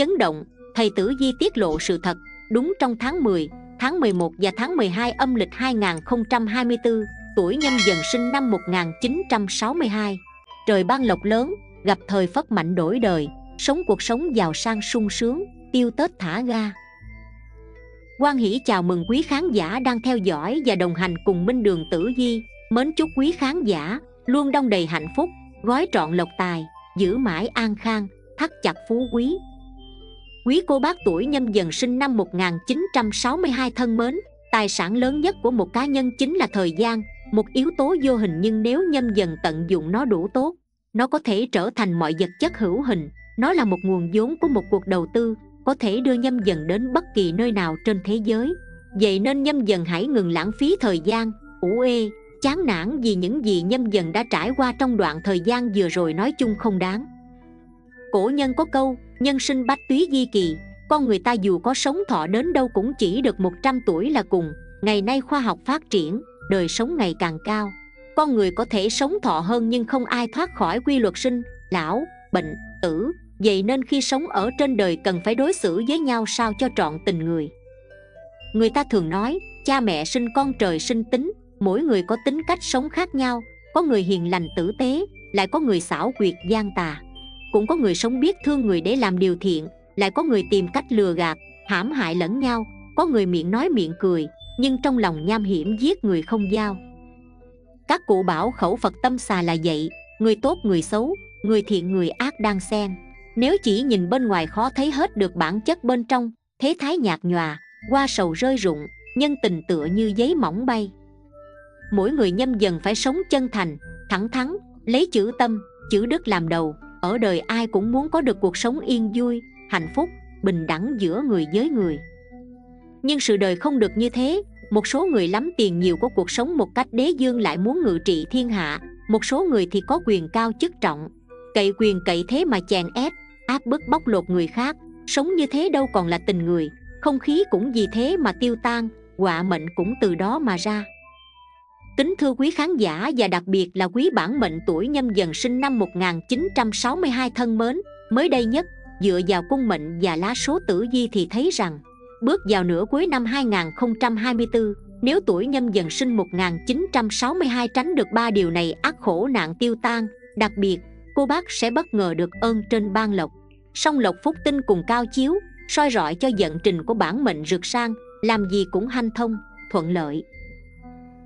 chấn động thầy tử di tiết lộ sự thật. Đúng trong tháng 10, tháng 11 và tháng 12 âm lịch 2024 tuổi nhâm dần sinh năm 1962 trời ban lộc lớn gặp thời phất mạnh đổi đời sống cuộc sống giàu sang sung sướng tiêu tết thả ga. Quan hỷ chào mừng quý khán giả đang theo dõi và đồng hành cùng minh đường tử di. Mến chúc quý khán giả luôn đông đầy hạnh phúc gói trọn lộc tài giữ mãi an khang thắt chặt phú quý quý cô bác tuổi nhâm dần sinh năm 1962 thân mến, tài sản lớn nhất của một cá nhân chính là thời gian, một yếu tố vô hình nhưng nếu nhâm dần tận dụng nó đủ tốt, nó có thể trở thành mọi vật chất hữu hình, nó là một nguồn vốn của một cuộc đầu tư, có thể đưa nhâm dần đến bất kỳ nơi nào trên thế giới. Vậy nên nhâm dần hãy ngừng lãng phí thời gian, ủ ê, chán nản vì những gì nhâm dần đã trải qua trong đoạn thời gian vừa rồi nói chung không đáng. Cổ nhân có câu nhân sinh bách túy di kỳ, con người ta dù có sống thọ đến đâu cũng chỉ được 100 tuổi là cùng, ngày nay khoa học phát triển, đời sống ngày càng cao. Con người có thể sống thọ hơn nhưng không ai thoát khỏi quy luật sinh, lão, bệnh, tử. Vậy nên khi sống ở trên đời cần phải đối xử với nhau sao cho trọn tình người? Người ta thường nói, cha mẹ sinh con trời sinh tính, mỗi người có tính cách sống khác nhau, có người hiền lành tử tế, lại có người xảo quyệt gian tà cũng có người sống biết thương người để làm điều thiện, lại có người tìm cách lừa gạt, hãm hại lẫn nhau. Có người miệng nói miệng cười, nhưng trong lòng nham hiểm giết người không giao. Các cụ bảo khẩu phật tâm xà là vậy, người tốt người xấu, người thiện người ác đang xen nếu chỉ nhìn bên ngoài khó thấy hết được bản chất bên trong, thế thái nhạt nhòa qua sầu rơi rụng, nhân tình tựa như giấy mỏng bay. Mỗi người nhâm dần phải sống chân thành, thẳng thắn, lấy chữ tâm, chữ đức làm đầu ở đời ai cũng muốn có được cuộc sống yên vui, hạnh phúc, bình đẳng giữa người với người. Nhưng sự đời không được như thế, một số người lắm tiền nhiều có cuộc sống một cách đế dương lại muốn ngự trị thiên hạ, một số người thì có quyền cao chức trọng. Cậy quyền cậy thế mà chèn ép, áp bức bóc lột người khác, sống như thế đâu còn là tình người, không khí cũng vì thế mà tiêu tan họa mệnh cũng từ đó mà ra. Kính thưa quý khán giả và đặc biệt là quý bản mệnh tuổi nhâm dần sinh năm 1962 thân mến Mới đây nhất, dựa vào cung mệnh và lá số tử di thì thấy rằng Bước vào nửa cuối năm 2024 Nếu tuổi nhâm dần sinh 1962 tránh được ba điều này ác khổ nạn tiêu tan. Đặc biệt, cô bác sẽ bất ngờ được ơn trên ban lộc. Song lộc phúc tinh cùng cao chiếu soi rọi cho vận trình của bản mệnh rực sang Làm gì cũng hanh thông, thuận lợi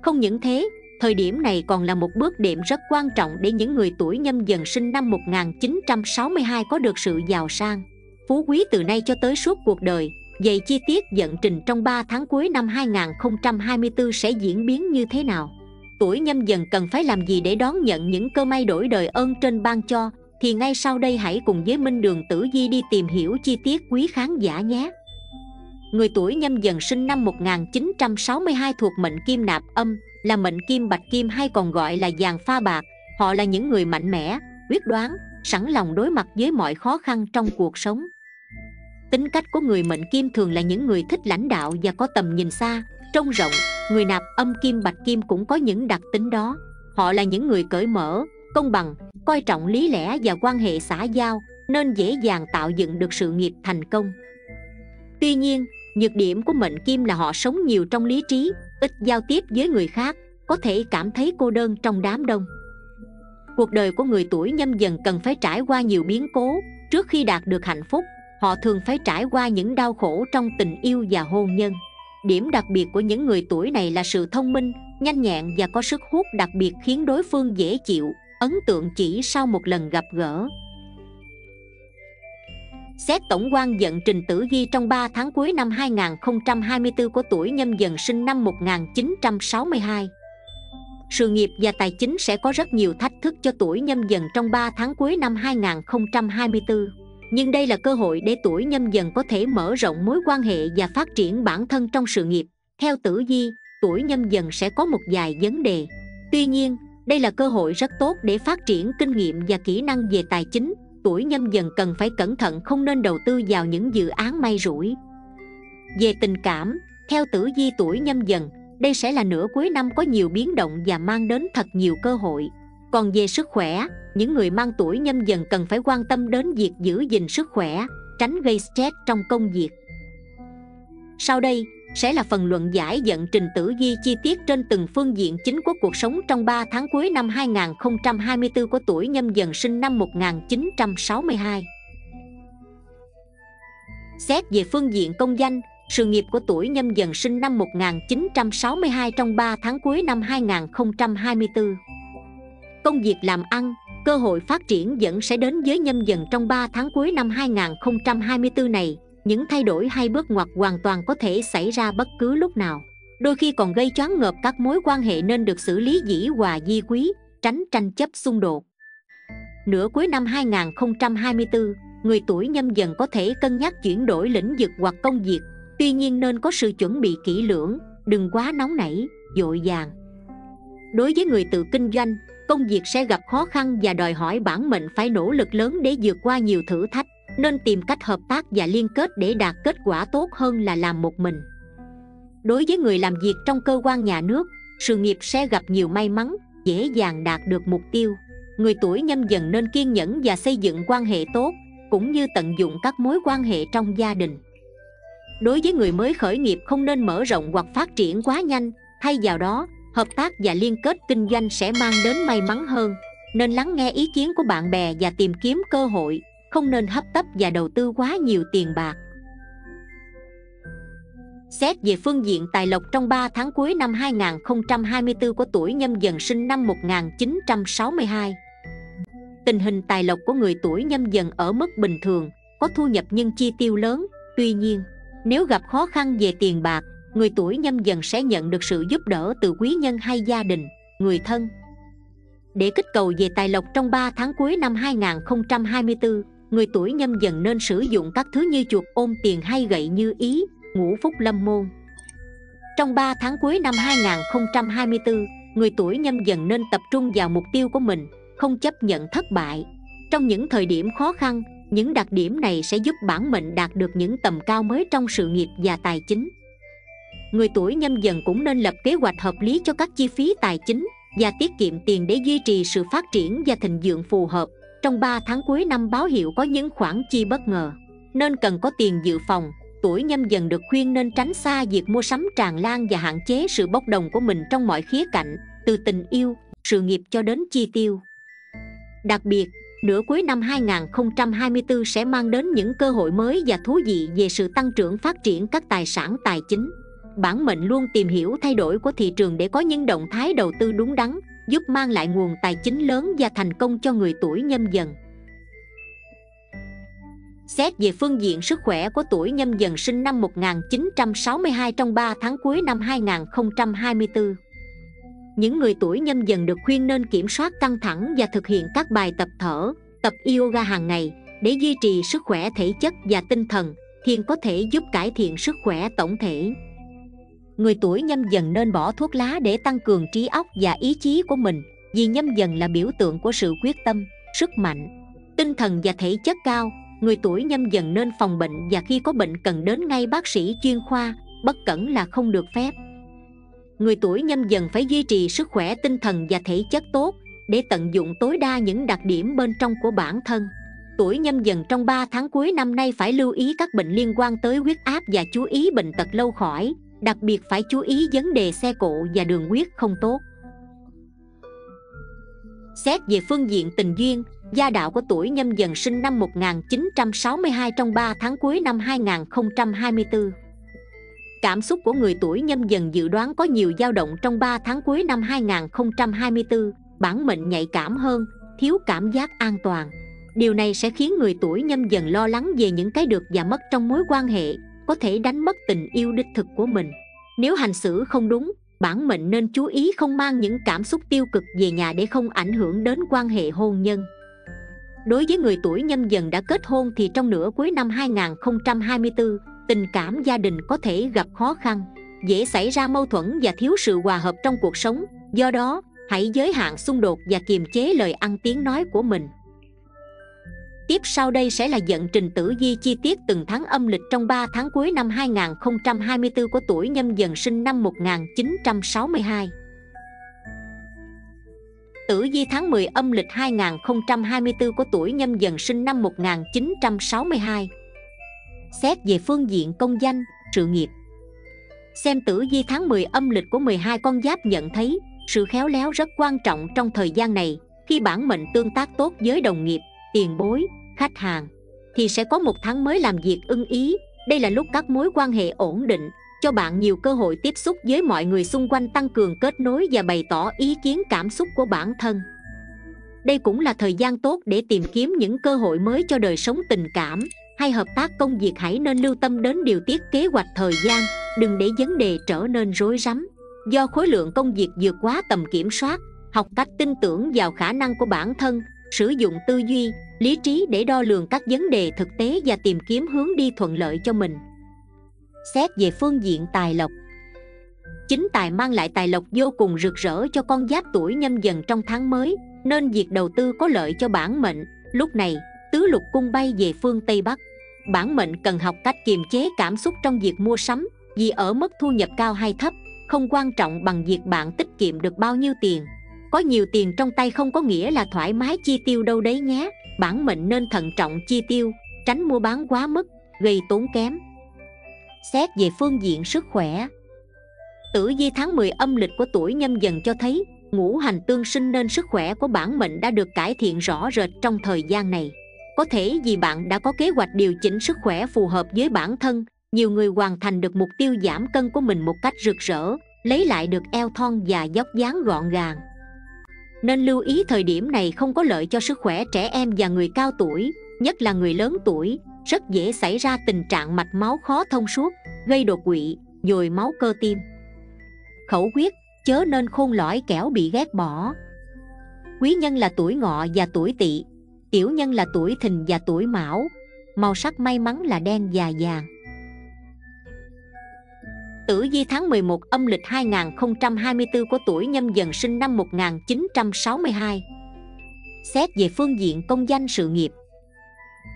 không những thế, thời điểm này còn là một bước đệm rất quan trọng để những người tuổi nhâm dần sinh năm 1962 có được sự giàu sang, phú quý từ nay cho tới suốt cuộc đời. Vậy chi tiết vận trình trong 3 tháng cuối năm 2024 sẽ diễn biến như thế nào? Tuổi nhâm dần cần phải làm gì để đón nhận những cơ may đổi đời ơn trên ban cho? Thì ngay sau đây hãy cùng với Minh Đường Tử Di đi tìm hiểu chi tiết quý khán giả nhé! Người tuổi nhâm dần sinh năm 1962 thuộc mệnh kim nạp âm, là mệnh kim bạch kim hay còn gọi là vàng pha bạc. Họ là những người mạnh mẽ, quyết đoán, sẵn lòng đối mặt với mọi khó khăn trong cuộc sống. Tính cách của người mệnh kim thường là những người thích lãnh đạo và có tầm nhìn xa, trông rộng. Người nạp âm kim bạch kim cũng có những đặc tính đó. Họ là những người cởi mở, công bằng, coi trọng lý lẽ và quan hệ xã giao, nên dễ dàng tạo dựng được sự nghiệp thành công. Tuy nhiên, nhược điểm của mệnh kim là họ sống nhiều trong lý trí ít giao tiếp với người khác có thể cảm thấy cô đơn trong đám đông. Cuộc đời của người tuổi nhâm dần cần phải trải qua nhiều biến cố trước khi đạt được hạnh phúc họ thường phải trải qua những đau khổ trong tình yêu và hôn nhân. Điểm đặc biệt của những người tuổi này là sự thông minh nhanh nhẹn và có sức hút đặc biệt khiến đối phương dễ chịu ấn tượng chỉ sau một lần gặp gỡ. Xét tổng quan vận trình tử vi trong 3 tháng cuối năm 2024 của tuổi nhâm dần sinh năm 1962 Sự nghiệp và tài chính sẽ có rất nhiều thách thức cho tuổi nhâm dần trong 3 tháng cuối năm 2024 Nhưng đây là cơ hội để tuổi nhâm dần có thể mở rộng mối quan hệ và phát triển bản thân trong sự nghiệp. Theo tử vi, tuổi nhâm dần sẽ có một vài vấn đề. Tuy nhiên, đây là cơ hội rất tốt để phát triển kinh nghiệm và kỹ năng về tài chính tuổi nhâm dần cần phải cẩn thận không nên đầu tư vào những dự án may rủi. Về tình cảm, theo tử di tuổi nhâm dần, đây sẽ là nửa cuối năm có nhiều biến động và mang đến thật nhiều cơ hội. Còn về sức khỏe, những người mang tuổi nhâm dần cần phải quan tâm đến việc giữ gìn sức khỏe, tránh gây stress trong công việc. Sau đây sẽ là phần luận giải dẫn trình tử vi chi tiết trên từng phương diện chính của cuộc sống trong 3 tháng cuối năm 2024 của tuổi nhâm dần sinh năm 1962. Xét về phương diện công danh, sự nghiệp của tuổi nhâm dần sinh năm 1962 trong 3 tháng cuối năm 2024. Công việc làm ăn, cơ hội phát triển vẫn sẽ đến với nhâm dần trong 3 tháng cuối năm 2024 này những thay đổi hay bước ngoặt hoàn toàn có thể xảy ra bất cứ lúc nào. Đôi khi còn gây choáng ngợp các mối quan hệ nên được xử lý dĩ hòa di quý, tránh tranh chấp xung đột. Nửa cuối năm 2024 người tuổi nhâm dần có thể cân nhắc chuyển đổi lĩnh vực hoặc công việc. Tuy nhiên nên có sự chuẩn bị kỹ lưỡng, đừng quá nóng nảy, dội vàng đối với người tự kinh doanh, công việc sẽ gặp khó khăn và đòi hỏi bản mệnh phải nỗ lực lớn để vượt qua nhiều thử thách nên tìm cách hợp tác và liên kết để đạt kết quả tốt hơn là làm một mình. Đối với người làm việc trong cơ quan nhà nước, sự nghiệp sẽ gặp nhiều may mắn, dễ dàng đạt được mục tiêu. Người tuổi nhâm dần nên kiên nhẫn và xây dựng quan hệ tốt, cũng như tận dụng các mối quan hệ trong gia đình. Đối với người mới khởi nghiệp không nên mở rộng hoặc phát triển quá nhanh, thay vào đó, hợp tác và liên kết kinh doanh sẽ mang đến may mắn hơn. Nên lắng nghe ý kiến của bạn bè và tìm kiếm cơ hội không nên hấp tấp và đầu tư quá nhiều tiền bạc. Xét về phương diện tài lộc trong 3 tháng cuối năm 2024 của tuổi nhâm dần sinh năm 1962 Tình hình tài lộc của người tuổi nhâm dần ở mức bình thường, có thu nhập nhưng chi tiêu lớn. Tuy nhiên, nếu gặp khó khăn về tiền bạc, người tuổi nhâm dần sẽ nhận được sự giúp đỡ từ quý nhân hay gia đình, người thân. Để kích cầu về tài lộc trong 3 tháng cuối năm 2024 người tuổi nhâm dần nên sử dụng các thứ như chuột ôm tiền hay gậy như ý, ngũ phúc lâm môn. Trong 3 tháng cuối năm 2024 người tuổi nhâm dần nên tập trung vào mục tiêu của mình, không chấp nhận thất bại. Trong những thời điểm khó khăn, những đặc điểm này sẽ giúp bản mệnh đạt được những tầm cao mới trong sự nghiệp và tài chính. Người tuổi nhâm dần cũng nên lập kế hoạch hợp lý cho các chi phí tài chính và tiết kiệm tiền để duy trì sự phát triển và thịnh vượng phù hợp trong 3 tháng cuối năm báo hiệu có những khoản chi bất ngờ. Nên cần có tiền dự phòng, tuổi nhâm dần được khuyên nên tránh xa việc mua sắm tràn lan và hạn chế sự bốc đồng của mình trong mọi khía cạnh, từ tình yêu, sự nghiệp cho đến chi tiêu. Đặc biệt, nửa cuối năm 2024 sẽ mang đến những cơ hội mới và thú vị về sự tăng trưởng phát triển các tài sản tài chính. Bản mệnh luôn tìm hiểu thay đổi của thị trường để có những động thái đầu tư đúng đắn giúp mang lại nguồn tài chính lớn và thành công cho người tuổi nhâm dần. Xét về phương diện sức khỏe của tuổi nhâm dần sinh năm 1962 trong 3 tháng cuối năm 2024 Những người tuổi nhâm dần được khuyên nên kiểm soát căng thẳng và thực hiện các bài tập thở, tập yoga hàng ngày để duy trì sức khỏe thể chất và tinh thần thiền có thể giúp cải thiện sức khỏe tổng thể người tuổi nhâm dần nên bỏ thuốc lá để tăng cường trí óc và ý chí của mình, vì nhâm dần là biểu tượng của sự quyết tâm, sức mạnh, tinh thần và thể chất cao. Người tuổi nhâm dần nên phòng bệnh và khi có bệnh cần đến ngay bác sĩ chuyên khoa, bất cẩn là không được phép. Người tuổi nhâm dần phải duy trì sức khỏe tinh thần và thể chất tốt để tận dụng tối đa những đặc điểm bên trong của bản thân. Tuổi nhâm dần trong 3 tháng cuối năm nay phải lưu ý các bệnh liên quan tới huyết áp và chú ý bệnh tật lâu khỏi đặc biệt phải chú ý vấn đề xe cộ và đường huyết không tốt Xét về phương diện tình duyên, gia đạo của tuổi nhâm dần sinh năm 1962 trong 3 tháng cuối năm 2024. Cảm xúc của người tuổi nhâm dần dự đoán có nhiều dao động trong 3 tháng cuối năm 2024, bản mệnh nhạy cảm hơn, thiếu cảm giác an toàn. Điều này sẽ khiến người tuổi nhâm dần lo lắng về những cái được và mất trong mối quan hệ, có thể đánh mất tình yêu đích thực của mình. Nếu hành xử không đúng, bản mệnh nên chú ý không mang những cảm xúc tiêu cực về nhà để không ảnh hưởng đến quan hệ hôn nhân. Đối với người tuổi nhâm dần đã kết hôn thì trong nửa cuối năm 2024 tình cảm gia đình có thể gặp khó khăn, dễ xảy ra mâu thuẫn và thiếu sự hòa hợp trong cuộc sống. Do đó, hãy giới hạn xung đột và kiềm chế lời ăn tiếng nói của mình. Tiếp sau đây sẽ là dẫn trình tử vi chi tiết từng tháng âm lịch trong 3 tháng cuối năm 2024 của tuổi nhâm dần sinh năm 1962. Tử vi tháng 10 âm lịch 2024 của tuổi nhâm dần sinh năm 1962. Xét về phương diện công danh, sự nghiệp Xem tử vi tháng 10 âm lịch của 12 con giáp nhận thấy Sự khéo léo rất quan trọng trong thời gian này Khi bản mệnh tương tác tốt với đồng nghiệp, tiền bối, khách hàng Thì sẽ có một tháng mới làm việc ưng ý. Đây là lúc các mối quan hệ ổn định Cho bạn nhiều cơ hội tiếp xúc với mọi người xung quanh tăng cường kết nối và bày tỏ ý kiến cảm xúc của bản thân. Đây cũng là thời gian tốt để tìm kiếm những cơ hội mới cho đời sống tình cảm. Hay hợp tác công việc hãy nên lưu tâm đến điều tiết kế hoạch thời gian đừng để vấn đề trở nên rối rắm. Do khối lượng công việc vượt quá tầm kiểm soát học cách tin tưởng vào khả năng của bản thân sử dụng tư duy, lý trí để đo lường các vấn đề thực tế và tìm kiếm hướng đi thuận lợi cho mình. Xét về phương diện tài lộc, chính tài mang lại tài lộc vô cùng rực rỡ cho con giáp tuổi nhâm dần trong tháng mới, nên việc đầu tư có lợi cho bản mệnh. Lúc này, tứ lục cung bay về phương tây bắc. Bản mệnh cần học cách kiềm chế cảm xúc trong việc mua sắm, vì ở mức thu nhập cao hay thấp, không quan trọng bằng việc bạn tiết kiệm được bao nhiêu tiền có nhiều tiền trong tay không có nghĩa là thoải mái chi tiêu đâu đấy nhé. Bản mệnh nên thận trọng chi tiêu, tránh mua bán quá mức, gây tốn kém. Xét về phương diện sức khỏe. Tử vi tháng 10 âm lịch của tuổi nhâm dần cho thấy, ngũ hành tương sinh nên sức khỏe của bản mệnh đã được cải thiện rõ rệt trong thời gian này. Có thể vì bạn đã có kế hoạch điều chỉnh sức khỏe phù hợp với bản thân, nhiều người hoàn thành được mục tiêu giảm cân của mình một cách rực rỡ, lấy lại được eo thon và dốc dáng gọn gàng nên lưu ý thời điểm này không có lợi cho sức khỏe trẻ em và người cao tuổi, nhất là người lớn tuổi. Rất dễ xảy ra tình trạng mạch máu khó thông suốt, gây đột quỵ, nhồi máu cơ tim. Khẩu quyết, chớ nên khôn lõi kẻo bị ghét bỏ. Quý nhân là tuổi ngọ và tuổi tỵ, tiểu nhân là tuổi thìn và tuổi mão. Màu sắc may mắn là đen và vàng. Tử vi tháng 11 âm lịch 2024 của tuổi nhâm dần sinh năm 1962 Xét về phương diện công danh sự nghiệp.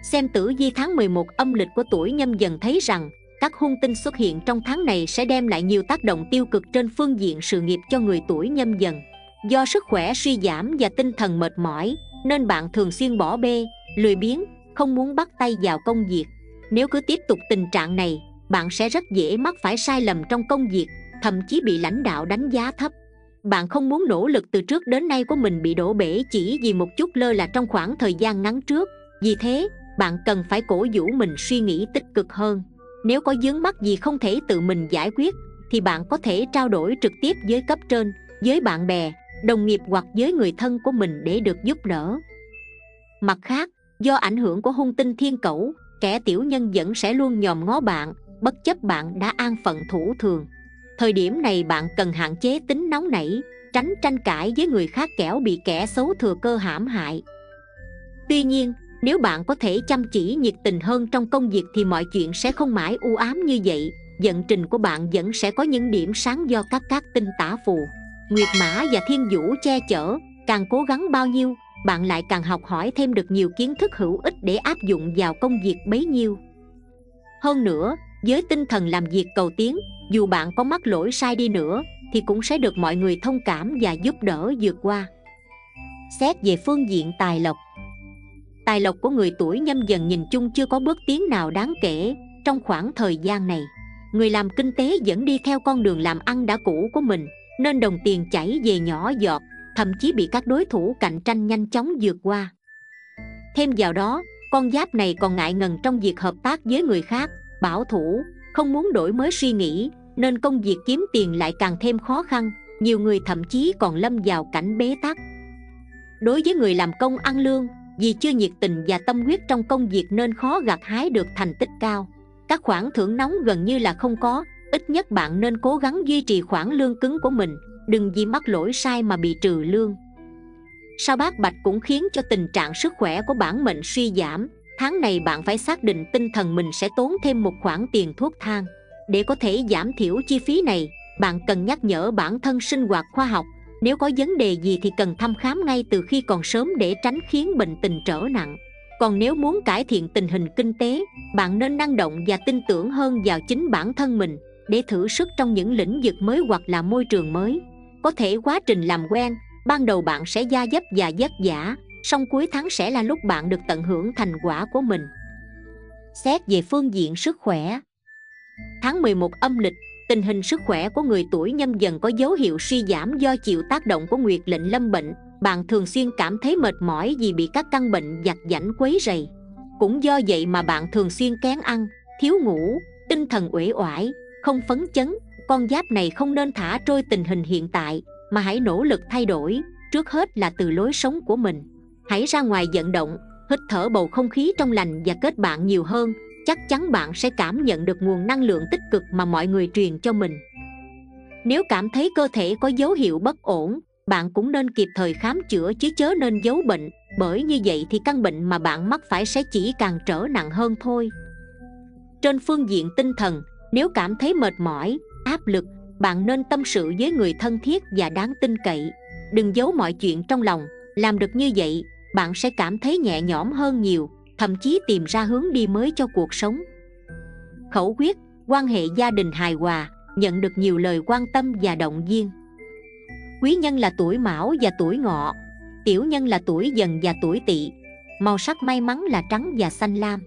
Xem tử vi tháng 11 âm lịch của tuổi nhâm dần thấy rằng, các hung tinh xuất hiện trong tháng này sẽ đem lại nhiều tác động tiêu cực trên phương diện sự nghiệp cho người tuổi nhâm dần. Do sức khỏe suy giảm và tinh thần mệt mỏi, nên bạn thường xuyên bỏ bê, lười biếng, không muốn bắt tay vào công việc. Nếu cứ tiếp tục tình trạng này bạn sẽ rất dễ mắc phải sai lầm trong công việc, thậm chí bị lãnh đạo đánh giá thấp. Bạn không muốn nỗ lực từ trước đến nay của mình bị đổ bể chỉ vì một chút lơ là trong khoảng thời gian ngắn trước. Vì thế, bạn cần phải cổ vũ mình suy nghĩ tích cực hơn. Nếu có vướng mắc gì không thể tự mình giải quyết, thì bạn có thể trao đổi trực tiếp với cấp trên, với bạn bè, đồng nghiệp hoặc với người thân của mình để được giúp đỡ. Mặt khác, do ảnh hưởng của hung tinh thiên cẩu, kẻ tiểu nhân vẫn sẽ luôn nhòm ngó bạn bất chấp bạn đã an phận thủ thường. Thời điểm này bạn cần hạn chế tính nóng nảy, tránh tranh cãi với người khác kẻo bị kẻ xấu thừa cơ hãm hại. Tuy nhiên, nếu bạn có thể chăm chỉ nhiệt tình hơn trong công việc thì mọi chuyện sẽ không mãi u ám như vậy. Vận trình của bạn vẫn sẽ có những điểm sáng do các các tinh tả phù. Nguyệt mã và thiên vũ che chở, càng cố gắng bao nhiêu, bạn lại càng học hỏi thêm được nhiều kiến thức hữu ích để áp dụng vào công việc bấy nhiêu. Hơn nữa với tinh thần làm việc cầu tiến, dù bạn có mắc lỗi sai đi nữa, thì cũng sẽ được mọi người thông cảm và giúp đỡ vượt qua. Xét về phương diện tài lộc. Tài lộc của người tuổi nhâm dần nhìn chung chưa có bước tiến nào đáng kể trong khoảng thời gian này. Người làm kinh tế vẫn đi theo con đường làm ăn đã cũ của mình, nên đồng tiền chảy về nhỏ giọt, thậm chí bị các đối thủ cạnh tranh nhanh chóng vượt qua. Thêm vào đó, con giáp này còn ngại ngần trong việc hợp tác với người khác bảo thủ, không muốn đổi mới suy nghĩ, nên công việc kiếm tiền lại càng thêm khó khăn, nhiều người thậm chí còn lâm vào cảnh bế tắc. Đối với người làm công ăn lương, vì chưa nhiệt tình và tâm huyết trong công việc nên khó gặt hái được thành tích cao. Các khoản thưởng nóng gần như là không có, ít nhất bạn nên cố gắng duy trì khoản lương cứng của mình, đừng vì mắc lỗi sai mà bị trừ lương. Sao bát bạch cũng khiến cho tình trạng sức khỏe của bản mệnh suy giảm? Tháng này bạn phải xác định tinh thần mình sẽ tốn thêm một khoản tiền thuốc thang. Để có thể giảm thiểu chi phí này, bạn cần nhắc nhở bản thân sinh hoạt khoa học. Nếu có vấn đề gì thì cần thăm khám ngay từ khi còn sớm để tránh khiến bệnh tình trở nặng. Còn nếu muốn cải thiện tình hình kinh tế, bạn nên năng động và tin tưởng hơn vào chính bản thân mình, để thử sức trong những lĩnh vực mới hoặc là môi trường mới. Có thể quá trình làm quen, ban đầu bạn sẽ da dấp và vất vả song cuối tháng sẽ là lúc bạn được tận hưởng thành quả của mình. Xét về phương diện sức khỏe Tháng 11 âm lịch, tình hình sức khỏe của người tuổi nhâm dần có dấu hiệu suy giảm do chịu tác động của nguyệt lệnh lâm bệnh. Bạn thường xuyên cảm thấy mệt mỏi vì bị các căn bệnh giặt giảnh quấy rầy. Cũng do vậy mà bạn thường xuyên kén ăn, thiếu ngủ, tinh thần uể oải, không phấn chấn. Con giáp này không nên thả trôi tình hình hiện tại Mà hãy nỗ lực thay đổi, trước hết là từ lối sống của mình. Hãy ra ngoài vận động, hít thở bầu không khí trong lành và kết bạn nhiều hơn. Chắc chắn bạn sẽ cảm nhận được nguồn năng lượng tích cực mà mọi người truyền cho mình. Nếu cảm thấy cơ thể có dấu hiệu bất ổn bạn cũng nên kịp thời khám chữa chứ chớ nên giấu bệnh bởi như vậy thì căn bệnh mà bạn mắc phải sẽ chỉ càng trở nặng hơn thôi. Trên phương diện tinh thần nếu cảm thấy mệt mỏi áp lực bạn nên tâm sự với người thân thiết và đáng tin cậy. Đừng giấu mọi chuyện trong lòng làm được như vậy bạn sẽ cảm thấy nhẹ nhõm hơn nhiều, thậm chí tìm ra hướng đi mới cho cuộc sống. Khẩu quyết, quan hệ gia đình hài hòa, nhận được nhiều lời quan tâm và động viên. Quý nhân là tuổi mão và tuổi ngọ, tiểu nhân là tuổi dần và tuổi tỵ, màu sắc may mắn là trắng và xanh lam.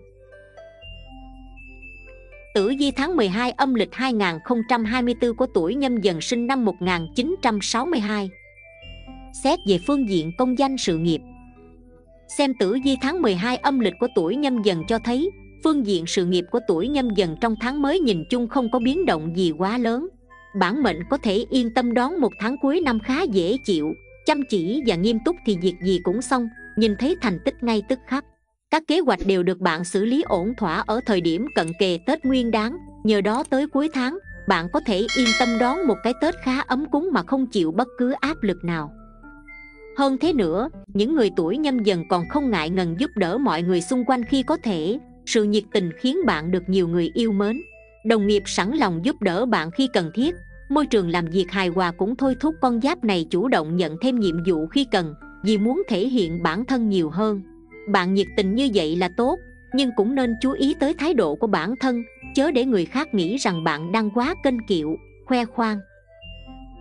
Tử vi tháng 12 âm lịch 2024 của tuổi nhâm dần sinh năm 1962 Xét về phương diện công danh sự nghiệp Xem tử vi tháng 12 âm lịch của tuổi nhâm dần cho thấy, Phương diện sự nghiệp của tuổi nhâm dần trong tháng mới nhìn chung không có biến động gì quá lớn. Bản mệnh có thể yên tâm đón một tháng cuối năm khá dễ chịu, Chăm chỉ và nghiêm túc thì việc gì cũng xong, Nhìn thấy thành tích ngay tức khắc. Các kế hoạch đều được bạn xử lý ổn thỏa ở thời điểm cận kề Tết Nguyên đáng Nhờ đó tới cuối tháng, Bạn có thể yên tâm đón một cái Tết khá ấm cúng mà không chịu bất cứ áp lực nào hơn thế nữa, những người tuổi nhâm dần còn không ngại ngần giúp đỡ mọi người xung quanh khi có thể. Sự nhiệt tình khiến bạn được nhiều người yêu mến. Đồng nghiệp sẵn lòng giúp đỡ bạn khi cần thiết. Môi trường làm việc hài hòa cũng thôi thúc con giáp này chủ động nhận thêm nhiệm vụ khi cần Vì muốn thể hiện bản thân nhiều hơn. Bạn nhiệt tình như vậy là tốt Nhưng cũng nên chú ý tới thái độ của bản thân Chớ để người khác nghĩ rằng bạn đang quá kênh kiệu, khoe khoang.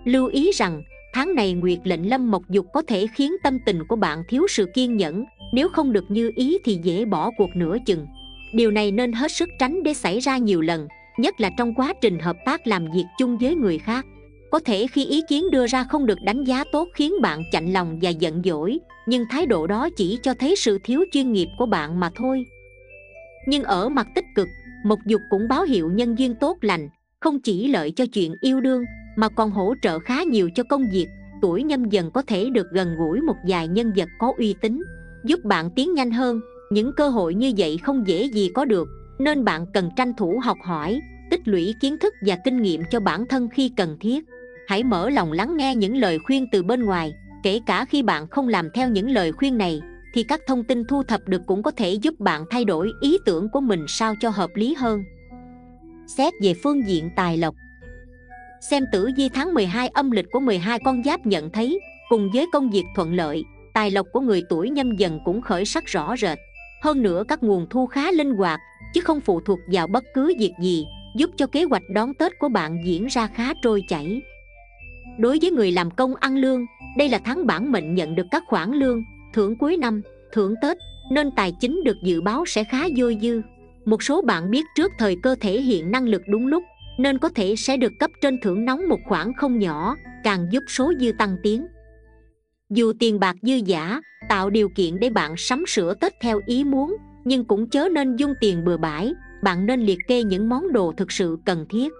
Lưu ý rằng Tháng này Nguyệt lệnh lâm mộc dục có thể khiến tâm tình của bạn thiếu sự kiên nhẫn, Nếu không được như ý thì dễ bỏ cuộc nửa chừng. Điều này nên hết sức tránh để xảy ra nhiều lần, Nhất là trong quá trình hợp tác làm việc chung với người khác. Có thể khi ý kiến đưa ra không được đánh giá tốt khiến bạn chạnh lòng và giận dỗi, Nhưng thái độ đó chỉ cho thấy sự thiếu chuyên nghiệp của bạn mà thôi. Nhưng ở mặt tích cực, Mộc dục cũng báo hiệu nhân duyên tốt lành, Không chỉ lợi cho chuyện yêu đương mà còn hỗ trợ khá nhiều cho công việc. Tuổi nhâm dần có thể được gần gũi một vài nhân vật có uy tín, giúp bạn tiến nhanh hơn. Những cơ hội như vậy không dễ gì có được, nên bạn cần tranh thủ học hỏi, tích lũy kiến thức và kinh nghiệm cho bản thân khi cần thiết. Hãy mở lòng lắng nghe những lời khuyên từ bên ngoài, kể cả khi bạn không làm theo những lời khuyên này, thì các thông tin thu thập được cũng có thể giúp bạn thay đổi ý tưởng của mình sao cho hợp lý hơn. Xét về phương diện tài lộc Xem tử vi tháng 12 âm lịch của 12 con giáp nhận thấy Cùng với công việc thuận lợi Tài lộc của người tuổi nhâm dần cũng khởi sắc rõ rệt. Hơn nữa các nguồn thu khá linh hoạt Chứ không phụ thuộc vào bất cứ việc gì Giúp cho kế hoạch đón Tết của bạn diễn ra khá trôi chảy. Đối với người làm công ăn lương Đây là tháng bản mệnh nhận được các khoản lương Thưởng cuối năm, thưởng Tết Nên tài chính được dự báo sẽ khá dôi dư. Một số bạn biết trước thời cơ thể hiện năng lực đúng lúc nên có thể sẽ được cấp trên thưởng nóng một khoản không nhỏ, càng giúp số dư tăng tiến. Dù tiền bạc dư giả, tạo điều kiện để bạn sắm sửa tết theo ý muốn, nhưng cũng chớ nên dung tiền bừa bãi, bạn nên liệt kê những món đồ thực sự cần thiết.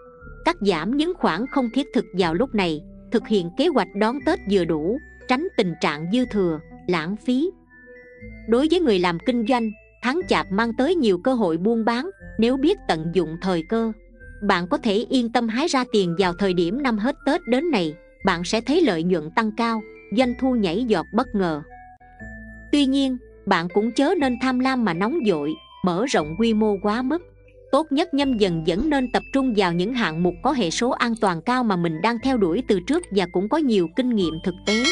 Cắt giảm những khoản không thiết thực vào lúc này, thực hiện kế hoạch đón tết vừa đủ, tránh tình trạng dư thừa, lãng phí. Đối với người làm kinh doanh, tháng chạp mang tới nhiều cơ hội buôn bán, nếu biết tận dụng thời cơ bạn có thể yên tâm hái ra tiền vào thời điểm năm hết Tết đến này, bạn sẽ thấy lợi nhuận tăng cao, doanh thu nhảy giọt bất ngờ. Tuy nhiên, bạn cũng chớ nên tham lam mà nóng dội, mở rộng quy mô quá mức. Tốt nhất nhâm dần vẫn nên tập trung vào những hạng mục có hệ số an toàn cao mà mình đang theo đuổi từ trước và cũng có nhiều kinh nghiệm thực tế.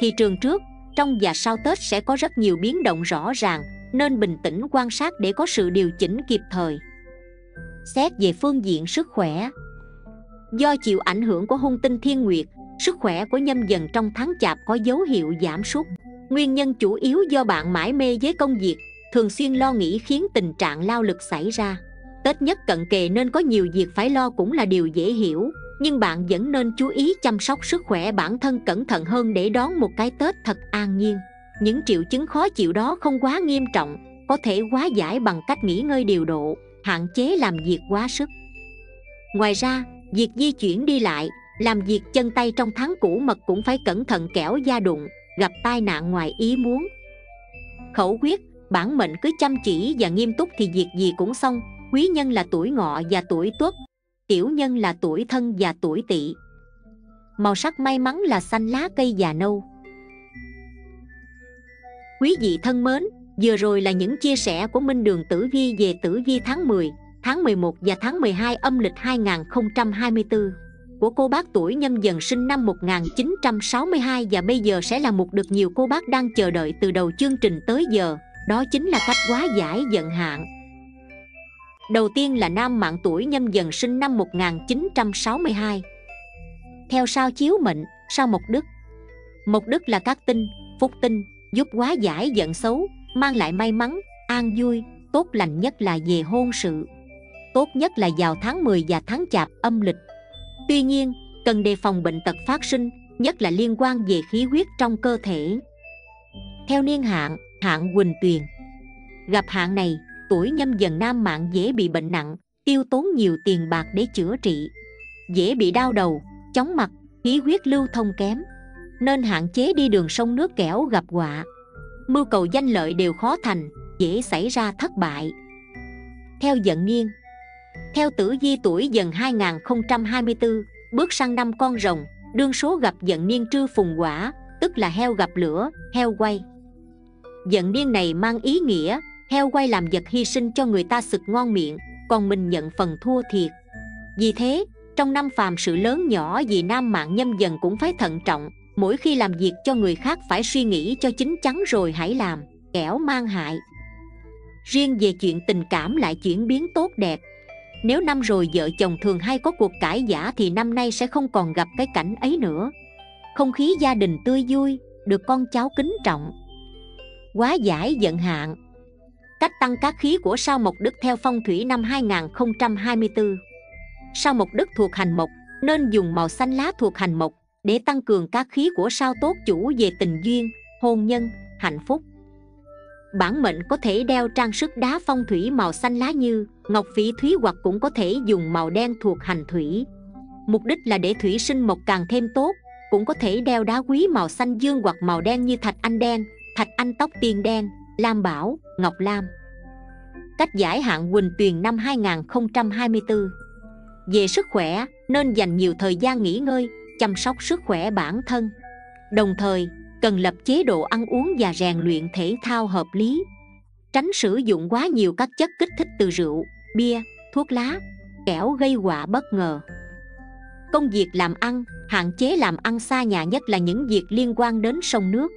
Thị trường trước, trong và sau tết sẽ có rất nhiều biến động rõ ràng, nên bình tĩnh quan sát để có sự điều chỉnh kịp thời. Xét về phương diện sức khỏe. Do chịu ảnh hưởng của hung tinh thiên nguyệt, Sức khỏe của nhâm dần trong tháng chạp có dấu hiệu giảm sút. Nguyên nhân chủ yếu do bạn mãi mê với công việc, thường xuyên lo nghĩ khiến tình trạng lao lực xảy ra. Tết nhất cận kề nên có nhiều việc phải lo cũng là điều dễ hiểu, nhưng bạn vẫn nên chú ý chăm sóc sức khỏe bản thân cẩn thận hơn để đón một cái tết thật an nhiên. Những triệu chứng khó chịu đó không quá nghiêm trọng, có thể hóa giải bằng cách nghỉ ngơi điều độ hạn chế làm việc quá sức. Ngoài ra, việc di chuyển đi lại, làm việc chân tay trong tháng cũ mật cũng phải cẩn thận kẻo da đụng, gặp tai nạn ngoài ý muốn. Khẩu quyết, bản mệnh cứ chăm chỉ và nghiêm túc thì việc gì cũng xong, quý nhân là tuổi ngọ và tuổi tuất, tiểu nhân là tuổi thân và tuổi tỵ. Màu sắc may mắn là xanh lá cây già nâu. Quý vị thân mến vừa rồi là những chia sẻ của Minh Đường Tử Vi về Tử Vi tháng 10, tháng 11 và tháng 12 âm lịch 2024 của cô bác tuổi nhâm dần sinh năm 1962 và bây giờ sẽ là một được nhiều cô bác đang chờ đợi từ đầu chương trình tới giờ. Đó chính là cách hóa giải giận hạn Đầu tiên là nam mạng tuổi nhâm dần sinh năm 1962 Theo sao chiếu mệnh, sao mộc đức? Mộc đức là các tinh, phúc tinh, giúp hóa giải giận xấu, mang lại may mắn, an vui, tốt lành nhất là về hôn sự. Tốt nhất là vào tháng 10 và tháng chạp âm lịch. Tuy nhiên, cần đề phòng bệnh tật phát sinh, nhất là liên quan về khí huyết trong cơ thể. Theo niên hạn, hạn Quỳnh Tuyền. Gặp hạn này, tuổi nhâm dần nam mạng dễ bị bệnh nặng tiêu tốn nhiều tiền bạc để chữa trị. Dễ bị đau đầu chóng mặt khí huyết lưu thông kém. Nên hạn chế đi đường sông nước kẻo gặp họa mưu cầu danh lợi đều khó thành, dễ xảy ra thất bại. Theo dận nghiêng theo tử di tuổi dần 2024 bước sang năm con rồng, đương số gặp dận niên trư phùng quả, tức là heo gặp lửa, heo quay. Dận niên này mang ý nghĩa, heo quay làm vật hy sinh cho người ta sực ngon miệng, còn mình nhận phần thua thiệt. Vì thế, trong năm phàm sự lớn nhỏ vì nam mạng nhâm dần cũng phải thận trọng mỗi khi làm việc cho người khác phải suy nghĩ cho chín chắn rồi hãy làm, kẻo mang hại. Riêng về chuyện tình cảm lại chuyển biến tốt đẹp. Nếu năm rồi vợ chồng thường hay có cuộc cãi giả thì năm nay sẽ không còn gặp cái cảnh ấy nữa. Không khí gia đình tươi vui, được con cháu kính trọng. Quá giải giận hạn. Cách tăng các khí của sao mộc đức theo phong thủy năm 2024 sao mộc đức thuộc hành mộc, nên dùng màu xanh lá thuộc hành mộc để tăng cường các khí của sao tốt chủ về tình duyên, hôn nhân, hạnh phúc. Bản mệnh có thể đeo trang sức đá phong thủy màu xanh lá như ngọc phỉ thúy hoặc cũng có thể dùng màu đen thuộc hành thủy. Mục đích là để thủy sinh mộc càng thêm tốt, cũng có thể đeo đá quý màu xanh dương hoặc màu đen như thạch anh đen, thạch anh tóc tiền đen, lam bảo, ngọc lam. Cách giải hạn quỳnh tuyền năm 2024 về sức khỏe, nên dành nhiều thời gian nghỉ ngơi chăm sóc sức khỏe bản thân. Đồng thời, cần lập chế độ ăn uống và rèn luyện thể thao hợp lý. Tránh sử dụng quá nhiều các chất kích thích từ rượu, bia, thuốc lá, kẻo gây họa bất ngờ. Công việc làm ăn, hạn chế làm ăn xa nhà nhất là những việc liên quan đến sông nước.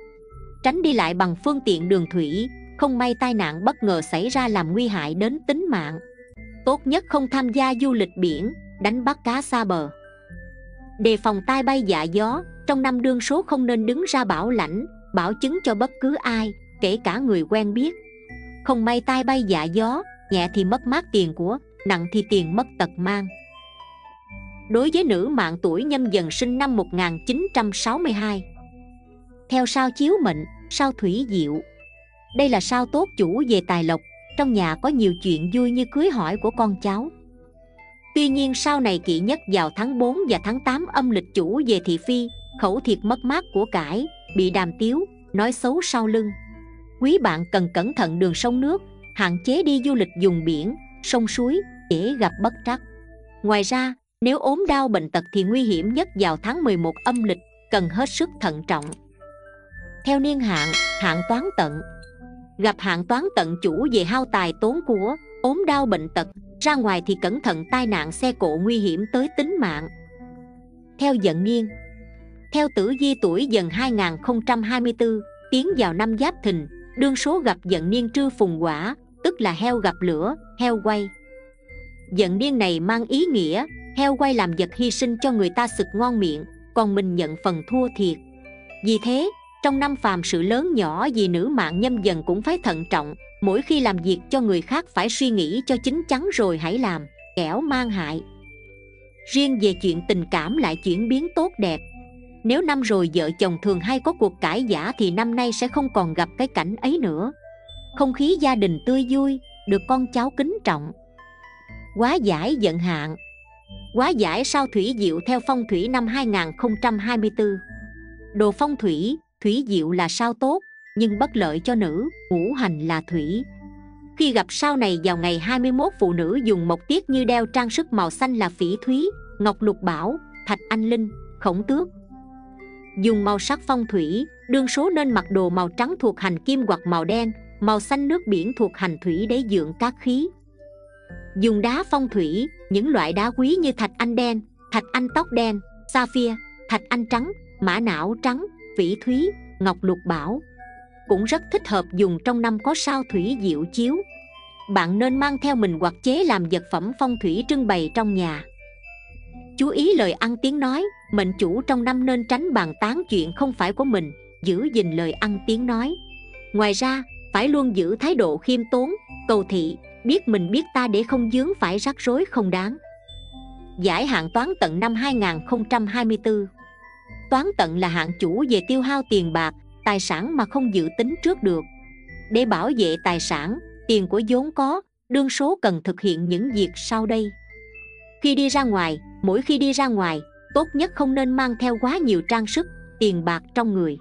Tránh đi lại bằng phương tiện đường thủy, không may tai nạn bất ngờ xảy ra làm nguy hại đến tính mạng. Tốt nhất không tham gia du lịch biển, đánh bắt cá xa bờ đề phòng tai bay dạ gió, trong năm đương số không nên đứng ra bảo lãnh, bảo chứng cho bất cứ ai, kể cả người quen biết. Không may tai bay dạ gió, nhẹ thì mất mát tiền của, nặng thì tiền mất tật mang. Đối với nữ mạng tuổi nhâm dần sinh năm 1962 theo sao chiếu mệnh, sao thủy diệu. Đây là sao tốt chủ về tài lộc, trong nhà có nhiều chuyện vui như cưới hỏi của con cháu. Tuy nhiên sau này kỵ nhất vào tháng 4 và tháng 8 âm lịch chủ về thị phi Khẩu thiệt mất mát của cải, bị đàm tiếu, nói xấu sau lưng. Quý bạn cần cẩn thận đường sông nước Hạn chế đi du lịch dùng biển, sông suối, dễ gặp bất trắc. Ngoài ra, nếu ốm đau bệnh tật thì nguy hiểm nhất vào tháng 11 âm lịch Cần hết sức thận trọng. Theo niên hạn, hạn toán tận. Gặp hạn toán tận chủ về hao tài tốn của ốm đau bệnh tật, ra ngoài thì cẩn thận tai nạn xe cộ nguy hiểm tới tính mạng. Theo dận nghiêng theo tử di tuổi dần 2024 tiến vào năm giáp thìn, đương số gặp dận niên trư phùng quả, tức là heo gặp lửa, heo quay. Dận niên này mang ý nghĩa, heo quay làm vật hy sinh cho người ta sực ngon miệng, còn mình nhận phần thua thiệt. Vì thế trong năm phàm sự lớn nhỏ gì nữ mạng nhâm dần cũng phải thận trọng. Mỗi khi làm việc cho người khác phải suy nghĩ cho chín chắn rồi hãy làm. Kẻo mang hại. Riêng về chuyện tình cảm lại chuyển biến tốt đẹp. Nếu năm rồi vợ chồng thường hay có cuộc cãi giả thì năm nay sẽ không còn gặp cái cảnh ấy nữa. Không khí gia đình tươi vui, được con cháu kính trọng. Quá giải giận hạn. Quá giải sao thủy diệu theo phong thủy năm 2024 đồ phong thủy thủy diệu là sao tốt nhưng bất lợi cho nữ ngũ hành là thủy khi gặp sao này vào ngày 21 phụ nữ dùng mộc tiết như đeo trang sức màu xanh là phỉ thúy, ngọc lục bảo, thạch anh linh, khổng tước. Dùng màu sắc phong thủy, đương số nên mặc đồ màu trắng thuộc hành kim hoặc màu đen, màu xanh nước biển thuộc hành thủy để dưỡng các khí. Dùng đá phong thủy, những loại đá quý như thạch anh đen, thạch anh tóc đen, sapphire, thạch anh trắng, mã não trắng, Vĩ thúy, ngọc lục bảo, cũng rất thích hợp dùng trong năm có sao thủy diệu chiếu. Bạn nên mang theo mình hoặc chế làm vật phẩm phong thủy trưng bày trong nhà. Chú ý lời ăn tiếng nói mệnh chủ trong năm nên tránh bàn tán chuyện không phải của mình giữ gìn lời ăn tiếng nói. Ngoài ra phải luôn giữ thái độ khiêm tốn cầu thị biết mình biết ta để không dướng phải rắc rối không đáng. Giải hạn toán tận năm 2024 Toán tận là hạng chủ về tiêu hao tiền bạc, tài sản mà không dự tính trước được. Để bảo vệ tài sản, tiền của vốn có, đương số cần thực hiện những việc sau đây. Khi đi ra ngoài, mỗi khi đi ra ngoài, tốt nhất không nên mang theo quá nhiều trang sức, tiền bạc trong người.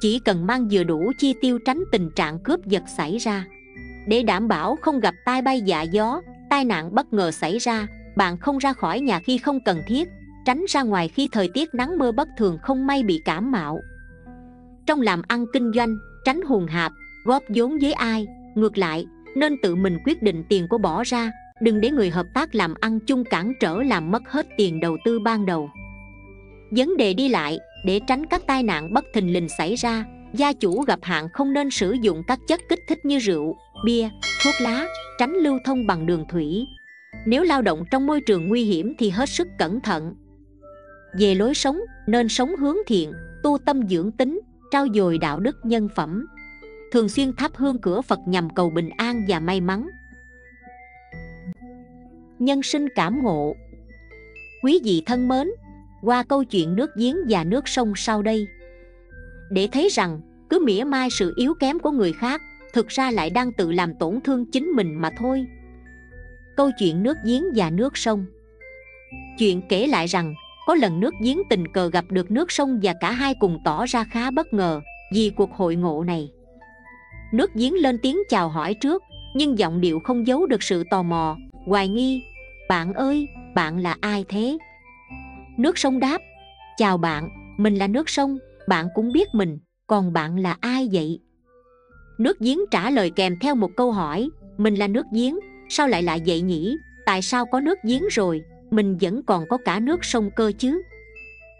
Chỉ cần mang vừa đủ chi tiêu tránh tình trạng cướp giật xảy ra. Để đảm bảo không gặp tai bay dạ gió, tai nạn bất ngờ xảy ra, bạn không ra khỏi nhà khi không cần thiết tránh ra ngoài khi thời tiết nắng mưa bất thường không may bị cảm mạo. Trong làm ăn kinh doanh, tránh hùn hạp, góp vốn với ai, ngược lại, nên tự mình quyết định tiền của bỏ ra, đừng để người hợp tác làm ăn chung cản trở làm mất hết tiền đầu tư ban đầu. Vấn đề đi lại, để tránh các tai nạn bất thình lình xảy ra, gia chủ gặp hạn không nên sử dụng các chất kích thích như rượu, bia, thuốc lá, tránh lưu thông bằng đường thủy. Nếu lao động trong môi trường nguy hiểm thì hết sức cẩn thận về lối sống, nên sống hướng thiện, tu tâm dưỡng tính, trao dồi đạo đức nhân phẩm. Thường xuyên thắp hương cửa phật nhằm cầu bình an và may mắn. Nhân sinh cảm ngộ. Quý vị thân mến, qua câu chuyện nước giếng và nước sông sau đây. Để thấy rằng, cứ mỉa mai sự yếu kém của người khác, thực ra lại đang tự làm tổn thương chính mình mà thôi. Câu chuyện nước giếng và nước sông. Chuyện kể lại rằng có lần nước giếng tình cờ gặp được nước sông và cả hai cùng tỏ ra khá bất ngờ vì cuộc hội ngộ này. Nước giếng lên tiếng chào hỏi trước, nhưng giọng điệu không giấu được sự tò mò, hoài nghi, bạn ơi, bạn là ai thế? Nước sông đáp, chào bạn, mình là nước sông, bạn cũng biết mình, còn bạn là ai vậy? Nước giếng trả lời kèm theo một câu hỏi, mình là nước giếng, sao lại lại vậy nhỉ? Tại sao có nước giếng rồi? Mình vẫn còn có cả nước sông cơ chứ?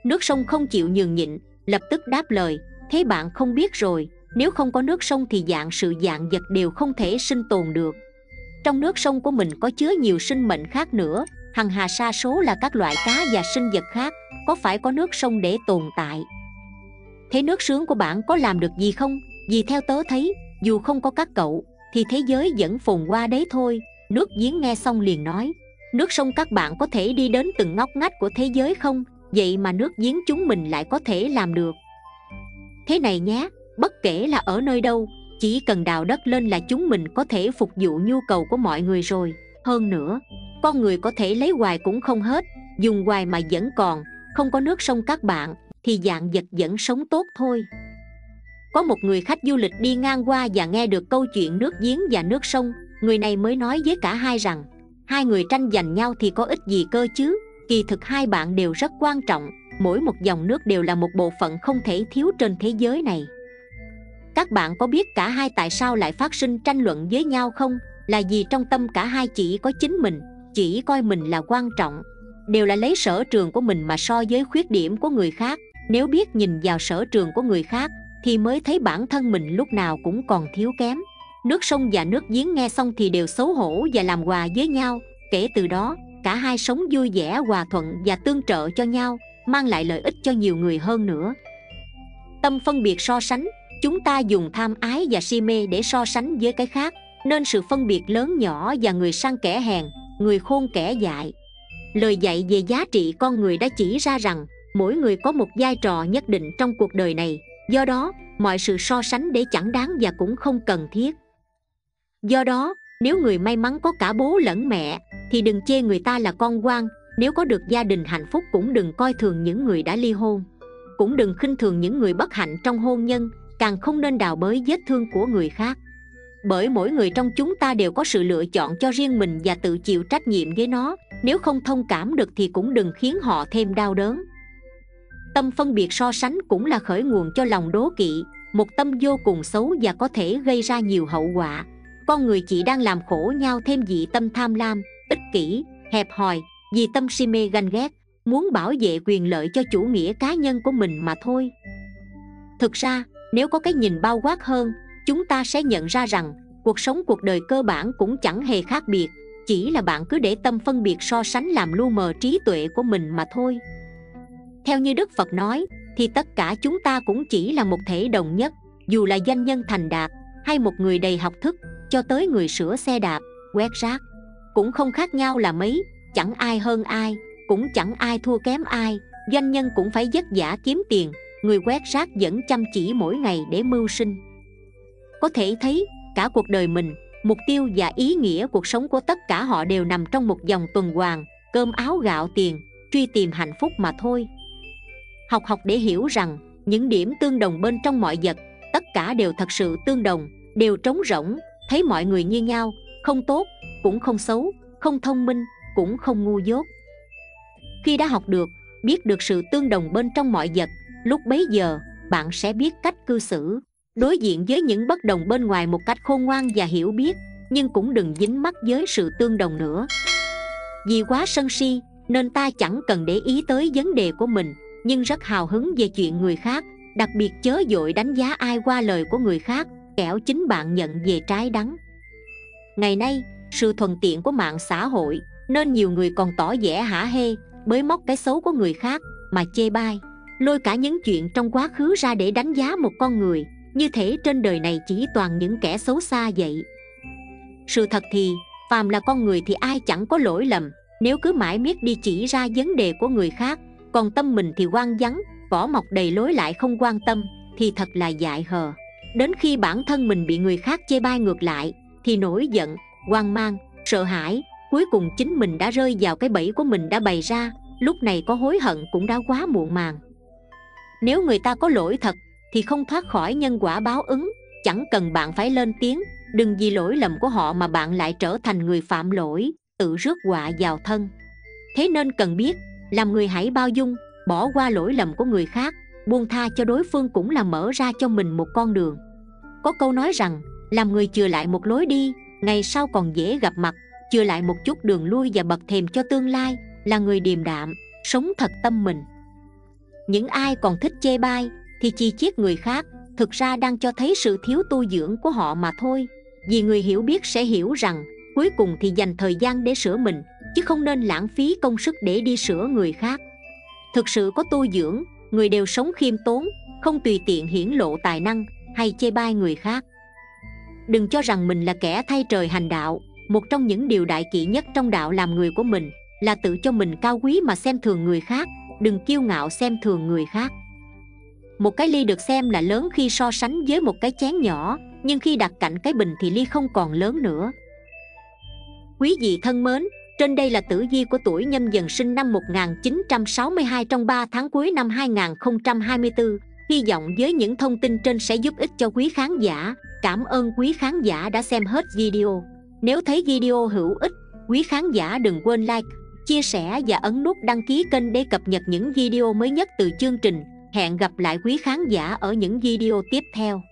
Nước sông không chịu nhường nhịn, lập tức đáp lời, thế bạn không biết rồi, nếu không có nước sông thì dạng sự dạng vật đều không thể sinh tồn được. Trong nước sông của mình có chứa nhiều sinh mệnh khác nữa, hằng hà sa số là các loại cá và sinh vật khác, có phải có nước sông để tồn tại? Thế nước sướng của bạn có làm được gì không? Vì theo tớ thấy, dù không có các cậu, thì thế giới vẫn phồn qua đấy thôi. Nước giếng nghe xong liền nói nước sông các bạn có thể đi đến từng ngóc ngách của thế giới không? Vậy mà nước giếng chúng mình lại có thể làm được. Thế này nhé, bất kể là ở nơi đâu, chỉ cần đào đất lên là chúng mình có thể phục vụ nhu cầu của mọi người rồi. Hơn nữa, con người có thể lấy hoài cũng không hết, dùng hoài mà vẫn còn, không có nước sông các bạn, thì dạng vật vẫn sống tốt thôi. Có một người khách du lịch đi ngang qua và nghe được câu chuyện nước giếng và nước sông, người này mới nói với cả hai rằng hai người tranh giành nhau thì có ích gì cơ chứ? Kỳ thực hai bạn đều rất quan trọng, mỗi một dòng nước đều là một bộ phận không thể thiếu trên thế giới này. Các bạn có biết cả hai tại sao lại phát sinh tranh luận với nhau không? Là vì trong tâm cả hai chỉ có chính mình, chỉ coi mình là quan trọng. Đều là lấy sở trường của mình mà so với khuyết điểm của người khác. Nếu biết nhìn vào sở trường của người khác, thì mới thấy bản thân mình lúc nào cũng còn thiếu kém nước sông và nước giếng nghe xong thì đều xấu hổ và làm hòa với nhau. Kể từ đó, cả hai sống vui vẻ, hòa thuận và tương trợ cho nhau, mang lại lợi ích cho nhiều người hơn nữa. Tâm phân biệt so sánh, chúng ta dùng tham ái và si mê để so sánh với cái khác, nên sự phân biệt lớn nhỏ và người sang kẻ hèn, người khôn kẻ dại. Lời dạy về giá trị con người đã chỉ ra rằng, mỗi người có một vai trò nhất định trong cuộc đời này. Do đó, mọi sự so sánh để chẳng đáng và cũng không cần thiết do đó, nếu người may mắn có cả bố lẫn mẹ, thì đừng chê người ta là con quan nếu có được gia đình hạnh phúc cũng đừng coi thường những người đã ly hôn. Cũng đừng khinh thường những người bất hạnh trong hôn nhân, càng không nên đào bới vết thương của người khác. Bởi mỗi người trong chúng ta đều có sự lựa chọn cho riêng mình và tự chịu trách nhiệm với nó. Nếu không thông cảm được thì cũng đừng khiến họ thêm đau đớn. Tâm phân biệt so sánh cũng là khởi nguồn cho lòng đố kỵ. Một tâm vô cùng xấu và có thể gây ra nhiều hậu quả con người chỉ đang làm khổ nhau thêm vì tâm tham lam, ích kỷ, hẹp hòi, vì tâm si mê ganh ghét, muốn bảo vệ quyền lợi cho chủ nghĩa cá nhân của mình mà thôi. Thực ra, nếu có cái nhìn bao quát hơn, chúng ta sẽ nhận ra rằng, cuộc sống cuộc đời cơ bản cũng chẳng hề khác biệt, chỉ là bạn cứ để tâm phân biệt so sánh làm lu mờ trí tuệ của mình mà thôi. Theo như đức phật nói, thì tất cả chúng ta cũng chỉ là một thể đồng nhất, dù là doanh nhân thành đạt, hay một người đầy học thức cho tới người sửa xe đạp, quét rác. Cũng không khác nhau là mấy, chẳng ai hơn ai, cũng chẳng ai thua kém ai. Doanh nhân cũng phải vất vả kiếm tiền, người quét rác vẫn chăm chỉ mỗi ngày để mưu sinh. Có thể thấy, cả cuộc đời mình, mục tiêu và ý nghĩa cuộc sống của tất cả họ đều nằm trong một dòng tuần hoàn, cơm áo gạo tiền, truy tìm hạnh phúc mà thôi. Học học để hiểu rằng, những điểm tương đồng bên trong mọi vật, tất cả đều thật sự tương đồng, đều trống rỗng thấy mọi người như nhau, không tốt, cũng không xấu, không thông minh, cũng không ngu dốt. Khi đã học được, biết được sự tương đồng bên trong mọi vật, lúc bấy giờ, bạn sẽ biết cách cư xử. Đối diện với những bất đồng bên ngoài một cách khôn ngoan và hiểu biết, nhưng cũng đừng dính mắc với sự tương đồng nữa. Vì quá sân si, nên ta chẳng cần để ý tới vấn đề của mình, nhưng rất hào hứng về chuyện người khác, đặc biệt chớ dội đánh giá ai qua lời của người khác kẻo chính bạn nhận về trái đắng. Ngày nay, sự thuận tiện của mạng xã hội, nên nhiều người còn tỏ vẻ hả hê bới móc cái xấu của người khác mà chê bai, lôi cả những chuyện trong quá khứ ra để đánh giá một con người. Như thể trên đời này chỉ toàn những kẻ xấu xa vậy. Sự thật thì, phàm là con người thì ai chẳng có lỗi lầm. Nếu cứ mãi miết đi chỉ ra vấn đề của người khác, còn tâm mình thì quan vắng, vỏ mọc đầy lối lại không quan tâm, thì thật là dại hờ đến khi bản thân mình bị người khác chê bai ngược lại, thì nổi giận, hoang mang, sợ hãi. Cuối cùng chính mình đã rơi vào cái bẫy của mình đã bày ra. Lúc này có hối hận cũng đã quá muộn màng. Nếu người ta có lỗi thật, thì không thoát khỏi nhân quả báo ứng. Chẳng cần bạn phải lên tiếng. Đừng vì lỗi lầm của họ mà bạn lại trở thành người phạm lỗi, tự rước họa vào thân. Thế nên cần biết, làm người hãy bao dung, bỏ qua lỗi lầm của người khác buông tha cho đối phương cũng là mở ra cho mình một con đường. Có câu nói rằng, làm người chừa lại một lối đi, ngày sau còn dễ gặp mặt, chừa lại một chút đường lui và bật thềm cho tương lai, là người điềm đạm, sống thật tâm mình. Những ai còn thích chê bai, thì chi chiết người khác, thực ra đang cho thấy sự thiếu tu dưỡng của họ mà thôi. Vì người hiểu biết sẽ hiểu rằng, cuối cùng thì dành thời gian để sửa mình, chứ không nên lãng phí công sức để đi sửa người khác. Thực sự có tu dưỡng người đều sống khiêm tốn, không tùy tiện hiển lộ tài năng hay chê bai người khác. Đừng cho rằng mình là kẻ thay trời hành đạo. Một trong những điều đại kỵ nhất trong đạo làm người của mình là tự cho mình cao quý mà xem thường người khác, đừng kiêu ngạo xem thường người khác. Một cái ly được xem là lớn khi so sánh với một cái chén nhỏ, nhưng khi đặt cạnh cái bình thì ly không còn lớn nữa. Quý vị thân mến trên đây là tử vi của tuổi nhâm dần sinh năm 1962 trong 3 tháng cuối năm 2024 Hy vọng với những thông tin trên sẽ giúp ích cho quý khán giả. Cảm ơn quý khán giả đã xem hết video. Nếu thấy video hữu ích, quý khán giả đừng quên like, chia sẻ và ấn nút đăng ký kênh để cập nhật những video mới nhất từ chương trình. Hẹn gặp lại quý khán giả ở những video tiếp theo.